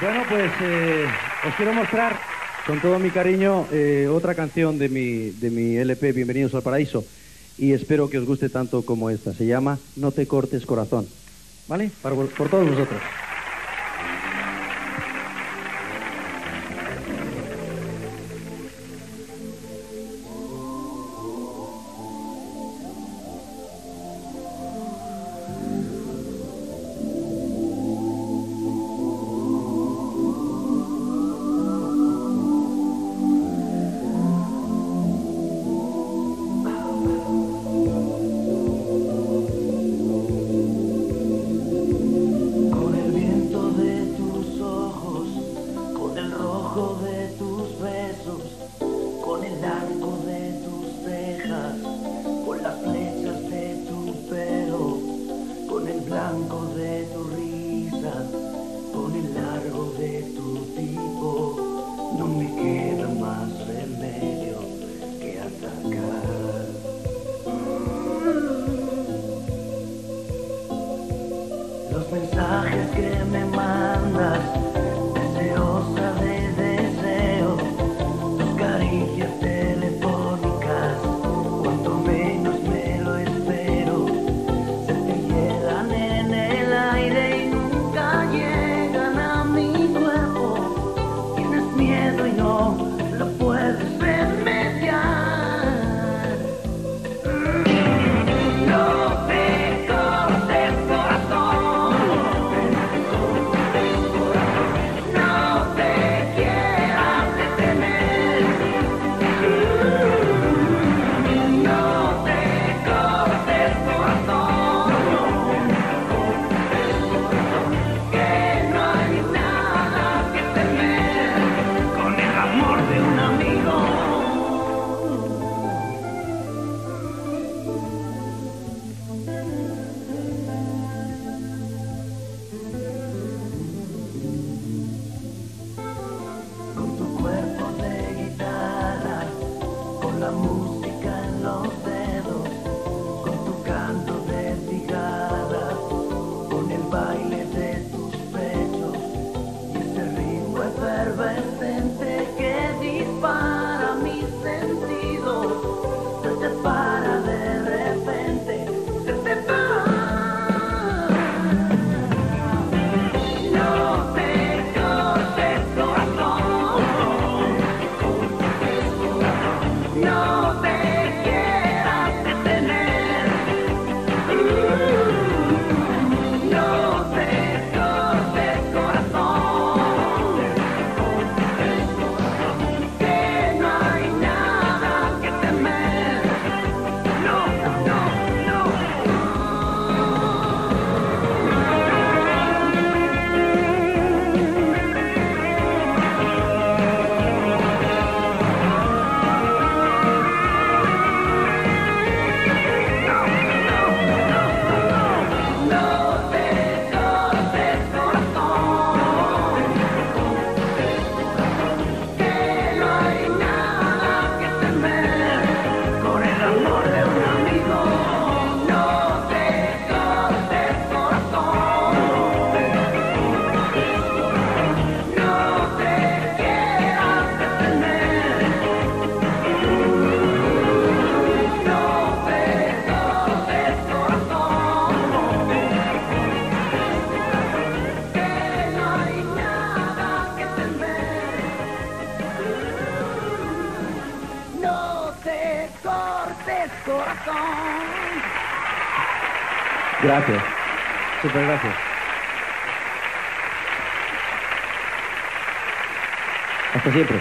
Bueno, pues eh, os quiero mostrar con todo mi cariño eh, otra canción de mi, de mi LP, Bienvenidos al Paraíso, y espero que os guste tanto como esta. Se llama No te cortes corazón. ¿Vale? Para, por todos vosotros. Con el arco de tus cejas, con las flechas de tu pelo, con el blanco de tu risa, con el largo de tu tipo, no me queda más remedio que atacar. Los mensajes que me mandas, con te cortes corazón. Gracias. Super gracias. Hasta siempre.